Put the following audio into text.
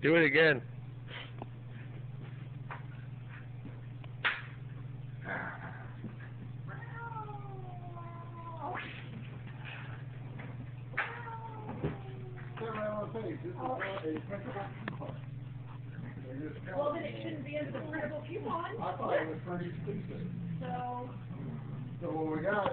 Do it again. Well, then it shouldn't be under the printable coupon. I thought it was pretty exclusive. So, So what we got